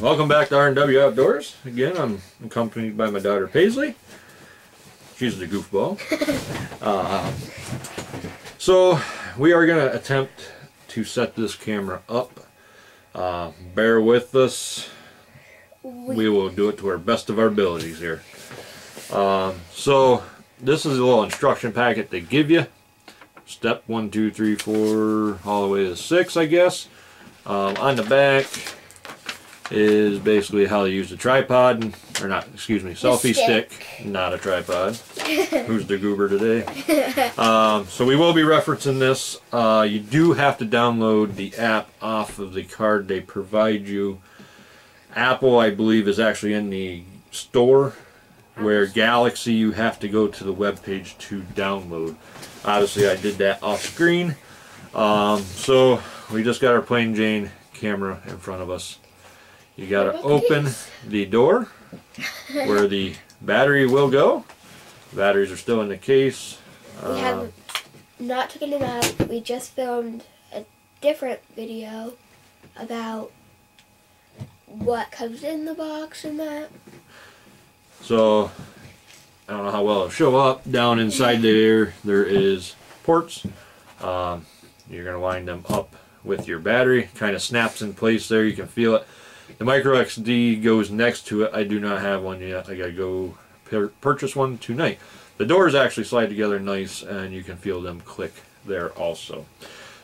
welcome back to R&W Outdoors. Again, I'm accompanied by my daughter Paisley. She's the goofball. uh, so, we are going to attempt to set this camera up. Uh, bear with us. We will do it to our best of our abilities here. Um, so, this is a little instruction packet they give you. Step one, two, three, four, all the way to six, I guess. Um, on the back is basically how to use the tripod, or not, excuse me, selfie stick. stick. not a tripod. Who's the goober today? Um, so we will be referencing this. Uh, you do have to download the app off of the card they provide you. Apple, I believe, is actually in the store, where Galaxy you have to go to the web page to download. Obviously, I did that off screen. Um, so we just got our plain Jane camera in front of us. You got to open the door where the battery will go. Batteries are still in the case. We Uh, have not taken them out. We just filmed a different video about what comes in the box and that. So I don't know how well it'll show up. Down inside there, there is ports. Um, you're gonna line them up with your battery. Kind of snaps in place there. You can feel it. The micro SD goes next to it. I do not have one yet. I gotta go pur- purchase one tonight. The doors actually slide together nice, and you can feel them click there also.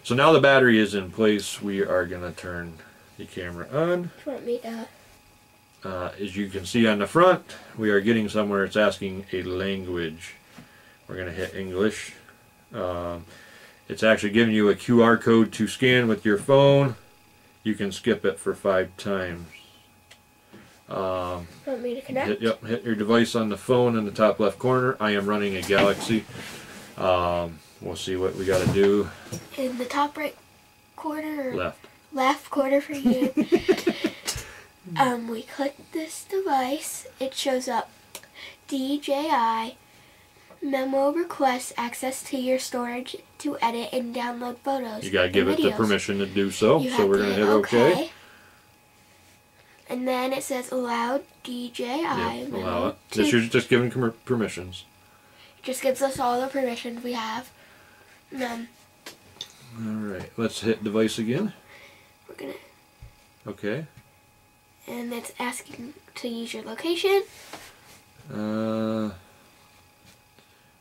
So now the battery is in place. We are gonna turn the camera on. You me? Uh, as you can see on the front, we are getting somewhere. It's asking a language. We're going to hit English. Um, it's actually giving you a QR code to scan with your phone. You can skip it for five times. Um, Want me to connect? hit, yep, hit your device on the phone in the top left corner. I am running a Galaxy. Um, we'll see what we got to do. In the top right corner Left. left corner for you. um, we click this device. It shows up DJI Mimo requests access to your storage to edit and download photos. You got to give it the permission to do so. You So we're to hit OK. And then it says allow DJI. Mimo allow it. This you're just giving permissions. just gives us all the permissions we have. Then Alright, let's hit device again. we're gonna, Okay. and it's asking to use your location. Uh,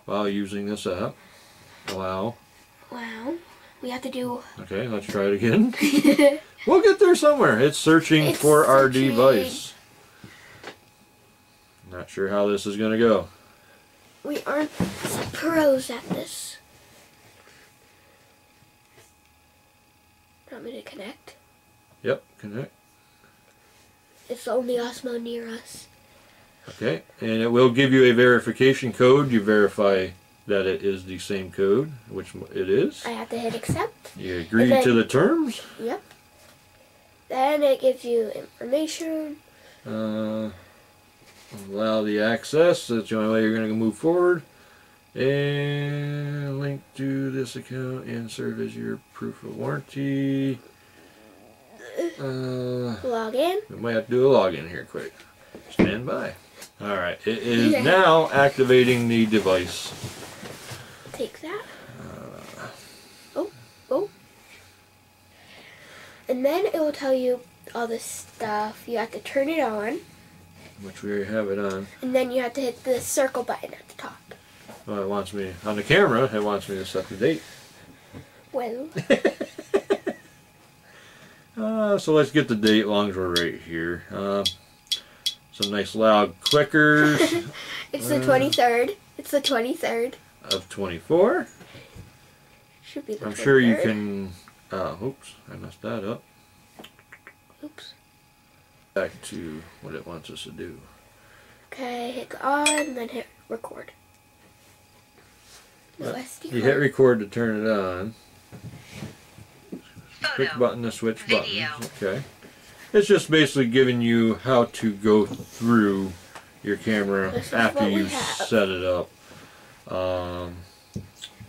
while using this app. Wow. Wow. We have to do. Okay, let's try it again. we'll get there somewhere. It's searching It's for our device. Not sure how this is going to go. we aren't pros at this. Want me to connect? Yep, connect. It's only Osmo near us. Okay, and it will give you a verification code. You verify that it is the same code, which it is. I have to hit accept. You agree then- to the terms. Yep. Then it gives you information. Uh, allow the access. That's the only way you're going to move forward. And link to this account and serve as your proof of warranty. Uh, Log in. we might have to do a login here quick. Stand by. Alright, it is now activating the device. Take that. Oh, oh. And then it will tell you all this stuff. You have to turn it on. Which we already have it on. And then you have to hit the circle button at the top. Well, it wants me, on the camera, it wants me to set the date. Well, Uh, so let's get the date long as we're right here. Uh, some nice loud clickers. it's the Uh. 23rd. It's the 23rd. of 24. Should be the I'm sure you can. Uh, oops, I messed that up. Oops. Back to what it wants us to do. Okay, hit the on, and then hit record. No Uh, SD You hit record to turn it on. Click Photo. button to switch Video. buttons. Okay. It's just basically giving you how to go through your camera after you set it up. Um,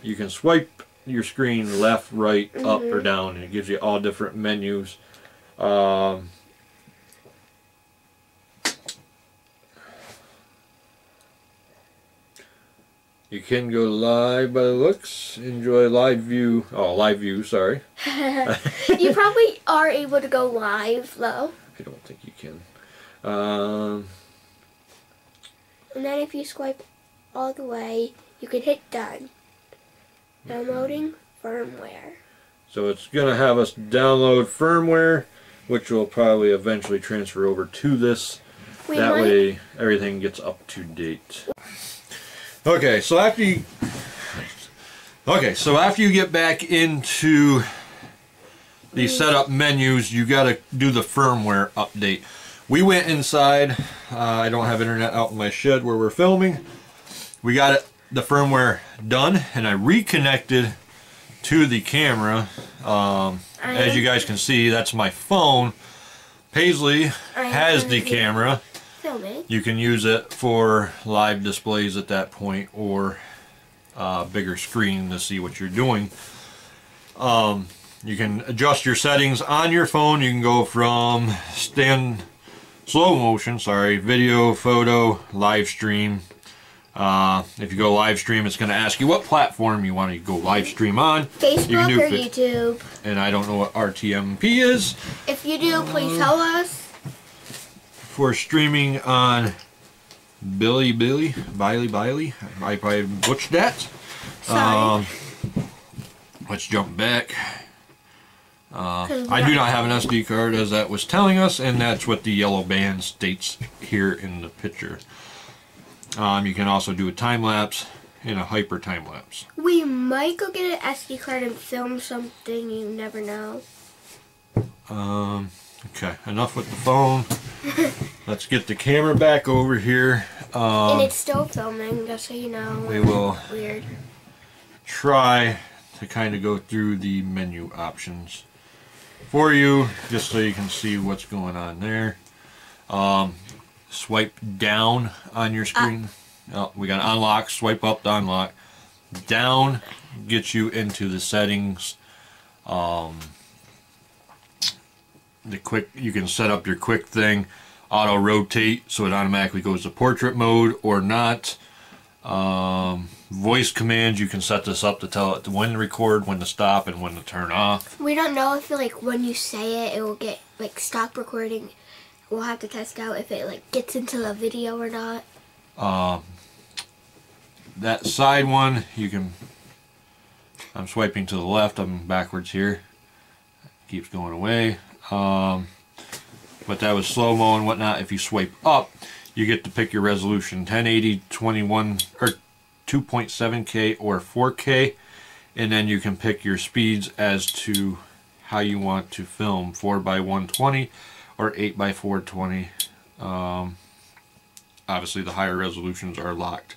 you can swipe your screen left, right, up, or Mhm. down, and it gives you all different menus. Um, You can go live by the looks. Enjoy live view. Oh, live view, sorry. you probably are able to go live though. I don't think you can. Um, And then if you swipe all the way, you can hit done. Downloading firmware. so it's going to have us download firmware, which will probably eventually transfer over to this. We that might way everything gets up to date. Okay, so after you Okay, so after you get back into the setup menus, you got to do the firmware update. We went inside. Uh, I don't have internet out in my shed where we're filming. We got it, the firmware done, and I reconnected to the camera. Um, as you guys can see, that's my phone. Paisley has the camera. You can use it for live displays at that point or uh, bigger screen to see what you're doing. Um, you can adjust your settings on your phone. You can go from stand slow motion, sorry, video, photo, live stream. Uh, if you go live stream, it's going to ask you what platform you want to go live stream on. Facebook or YouTube. And I don't know what RTMP is. If you do, please tell us. For streaming on Billy Billy Biley Biley. I probably butchered that. Sorry. Um, let's jump back. Uh, I do not have an SD card as that was telling us, and that's what the yellow band states here in the picture. Um, you can also do a time lapse and a hyper time lapse. We might go get an SD card and film something. You never know. Um, okay, enough with the phone. Let's get the camera back over here. and Um, it's still filming, just so you know. we will Weird. try to kind of go through the menu options for you just so you can see what's going on there um, swipe down on your screen oh, we got to unlock swipe up to unlock down gets you into the settings um, the quick you can set up your quick thing auto rotate so it automatically goes to portrait mode or not um, voice commands you can set this up to tell it when to record when to stop and when to turn off We don't know if like when you say it, it will get like stop recording. We'll have to test out if it like gets into the video or not. um, that side one you can I'm swiping to the left I'm backwards here keeps going away um, but that was slow-mo and whatnot. If you swipe up you get to pick your resolution. 1080 21 or 2.7k or 4k and then you can pick your speeds as to how you want to film. 4 by 120 or 8 by 420 um, obviously the higher resolutions are locked.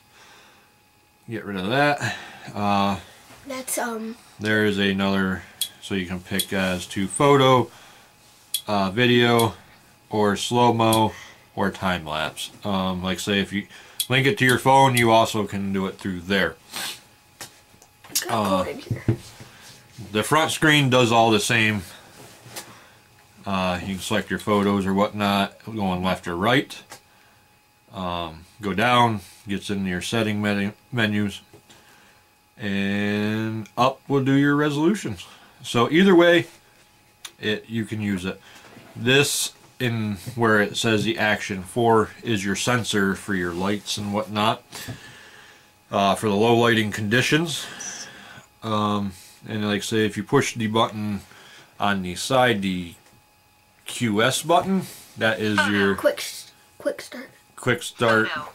Get rid of that. Uh, That's um there is another so you can pick as to photo uh, video or slow-mo or time lapse um, like say if you link it to your phone you also can do it through there. Uh, cold in here. the front screen does all the same. Uh, you can select your photos or whatnot going left or right. Um, go down gets into your setting menu, menus and up will do your resolutions. So either way it you can use it this in where it says the action 4 is your sensor for your lights and whatnot uh, for the low lighting conditions um, and like say if you push the button on the side the QS button that is your Quick, quick start. quick start Photo.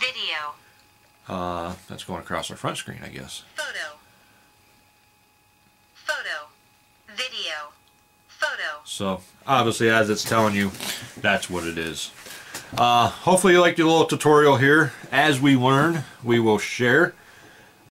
Video. uh, that's going across our front screen I guess Photo. Photo. Video. Photo. So obviously as it's telling you that's what it is. Uh, hopefully you liked the little tutorial here. As we learn we will share